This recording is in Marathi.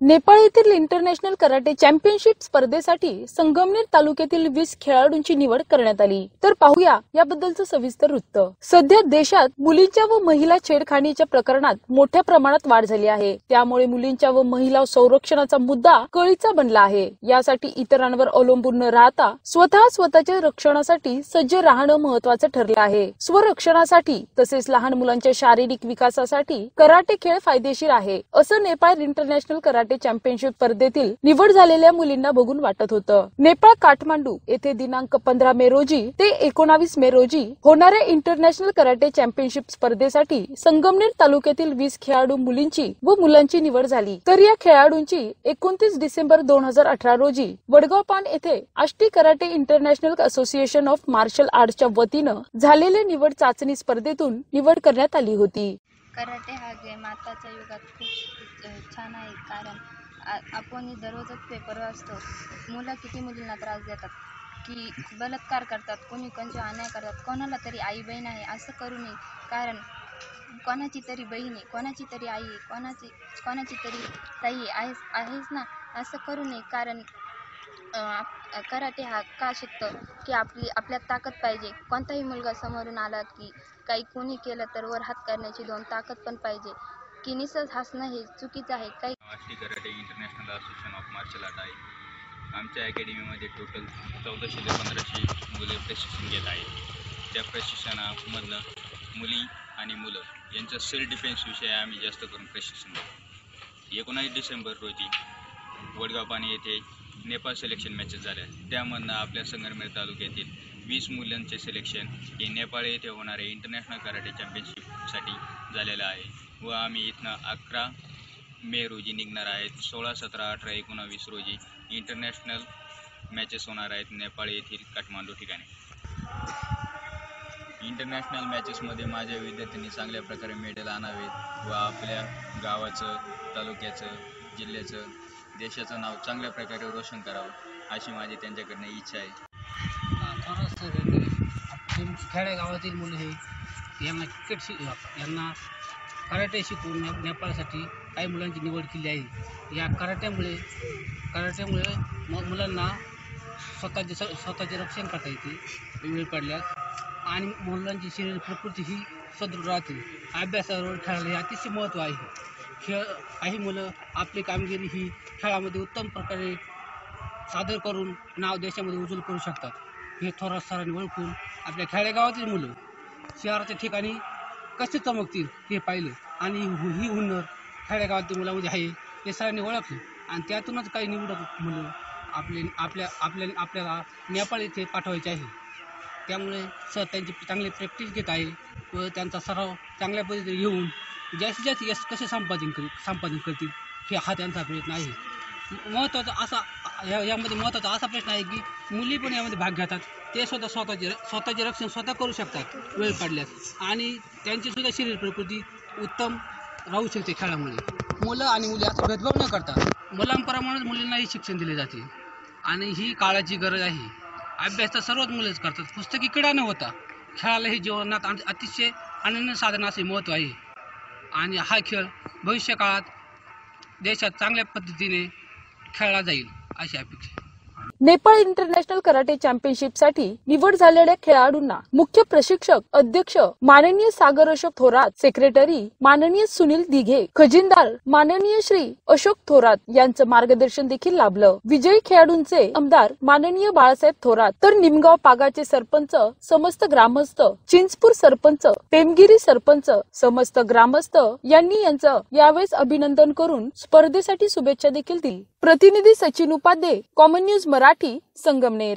नेपाळ येथील इंटरनॅशनल कराटे चॅम्पियनशिप स्पर्धेसाठी संगमनेर तालुक्यातील वीस खेळाडूंची निवड करण्यात आली. तर पाहूया याबद्दलचं सविस्तर वृत्त. सध्या देशात मुलींच्या व महिला छेडखाणीच्या प्रकरणात मोठ्या प्रमाणात वाढ झाली आहे. त्यामुळे मुलींच्या व महिला संरक्षणाचा मुद्दा कळीचा बनला आहे. यासाठी इतरांवर अवलंबून न राहता स्वतः स्वतःच्या रक्षणासाठी सज्ज राहणं महत्वाचं ठरलं आहे. स्वरक्षणासाठी तसेच लहान मुलांच्या शारीरिक विकासासाठी कराटे खेळ फायदेशीर आहे असं नेपाळ इंटरनॅशनल कराटे चॅम्पियनशिप स्पर्धेतील निवड झालेल्या मुलींना बघून वाटत होतं. नेपाळ काठमांडू येथे दिनांक पंधरा मे रोजी ते एकोणावीस मे रोजी होणाऱ्या इंटरनॅशनल कराटे चॅम्पियनशिप स्पर्धेसाठी संगमनेर तालुक्यातील वीस खेळाडू मुलींची व मुलांची निवड झाली. तर या खेळाडूंची एकोणतीस डिसेंबर दोन हजार अठरा रोजी वडगाव पान येथे Ashti karate international association of martial आर्टच्या वतीनं झालेल्या निवड चाचणी स्पर्धेतून निवड करण्यात आली होती. कराटे हा गेम आताच्या युगात खूप छान आहे. कारण आ- आपण दररोजच पेपर वाचतो. मुलं किती मुलींना त्रास देतात? की बलात्कार करतात कोणी कोणचे अन्याय करतात कोणाला तरी आई बहीण आहे असं करू नये. कारण कोणाची तरी बहीण आहे कोणाची तरी आई आहे कोणाची कोणाची तरी ताई आहे आहेच ना? असं करू नये. कारण आप- कराटे हा का शिकतं? की आपली आपल्यात ताकद पाहिजे. कोणताही मुलगा समोरून आला की काही कोणी केलं तर वर हात करण्याची दोन ताकद पण पाहिजे. की निसर्ग हसणं हे चुकीचं आहे. काही karate international association of martial art आहे. आमच्या अकॅडमीमध्ये टोटल चौदाशे ते पंधराशे मुले प्रशिक्षण घेत आहेत. त्या प्रशिक्षणामधनं मुली आणि मुलं यांच्या सेल्फ डिफेन्सविषयी आम्ही जास्त करून प्रशिक्षण देतो. एकोणीस डिसेंबर रोजी वडगाव पाणी येथे नेपाळ सिलेक्शन मॅचेस झाल्या. त्यामधनं आपल्या संगमनेर तालुक्यातील वीस मुलांचे सिलेक्शन हे नेपाळ येथे होणाऱ्या इंटरनॅशनल कराटे चॅम्पियनशिपसाठी झालेलं आहे. व आम्ही इथनं अकरा मे रोजी निघणार आहेत. सोळा सतरा अठरा एकोणावीस रोजी इंटरनॅशनल मॅचेस होणार आहेत नेपाळ येथील काठमांडू ठिकाणी. इंटरनॅशनल मॅचेसमध्ये माझ्या विद्यार्थ्यांनी चांगल्या प्रकारे मेडल आणावेत व आपल्या गावाचं तालुक्याचं जिल्ह्याचं देशाचं नाव चांगल्या प्रकारे रोशन करावं अशी माझी त्यांच्याकडनं इच्छा आहे. खरंच खेड्या मुलं हे यांना क्रिकेट शि यांना कराटे शिकवून ने नेपाळसाठी काही मुलांची निवड केली आहे. या कराट्यामुळे कराट्यामुळे म मुलांना स्वतःचे स स्वतःचे रक्षण करता येते वेळ पडल्यास. आणि मुलांची शरीर प्रकृती ही सदृढ राहते. अभ्यासावर खेळायला हे अतिशय महत्त्व आहे. खेळ काही मुलं आपली कामगिरी ही खेळामध्ये उत्तम प्रकारे सादर करून नाव देशामध्ये उजूल करू शकतात. हे थोरात सरांनी ओळखून आपल्या खेडेगावातील मुलं शहराच्या ठिकाणी कसे चमकतील हे पाहिलं आणि हु- ही हुनर खेडेगावातील मुलामध्ये म्हणजे आहे हे सरांनी ओळखलं. आणि त्यातूनच काही निवडक मुलं आपले आपल्या आपल्या आपल्याला नेपाळ येथे पाठवायचे आहे. त्यामुळे सर त्यांची चांगली प्रॅक्टिस घेत आहे व त्यांचा सराव चांगल्या पद्धतीने घेऊन जास्तीत जास्त यश कसे संपादन करी संपादन करतील हे हा त्यांचा प्रयत्न आहे. महत्त्वाचा असा या यामध्ये महत्त्वाचा असा प्रश्न आहे की मुली पण यामध्ये भाग घेतात. ते स्वतः स्वतःचे स्वतःचे रक्षण स्वतः करू शकतात वेळ पडल्यास. आणि त्यांचीसुद्धा शरीर प्रकृती उत्तम राहू शकते खेळामुळे. मुलं आणि मुली असं भेदभाव न करता मुलांप्रमाणेच मुलींनाही शिक्षण दिले जाते. आणि ही काळाची गरज आहे. अभ्यास तर सर्वच मुलेच करतात. पुस्तकी किडा न होता खेळाला हे जीवनात अतिशय आनंद साधन असे महत्त्व आहे. आणि हा खेळ भविष्यकाळात देशात चांगल्या पद्धतीने खेळला जाईल अशी अपेक्षा नेपाळ इंटरनॅशनल कराटे चॅम्पियनशिपसाठी निवड झालेल्या खेळाडूंना मुख्य प्रशिक्षक अध्यक्ष माननीय सागर अशोक थोरात सेक्रेटरी माननीय सुनील दिघे खजिनदार माननीय श्री अशोक थोरात यांचं मार्गदर्शन देखील लाभलं. विजयी खेळाडूंचे आमदार माननीय बाळासाहेब थोरात तर निमगाव पागाचे सरपंच समस्त ग्रामस्थ चिंचपूर सरपंच पेमगिरी सरपंच समस्त ग्रामस्थ यांनी यांचं यावेळेस अभिनंदन करून स्पर्धेसाठी शुभेच्छा देखील दिली. प्रतिनिधी सचिन उपाध्ये कॉमन न्यूज मराठी संगमनेर.